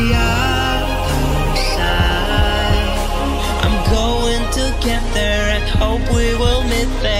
the other side. I'm going to get there and hope we will meet there.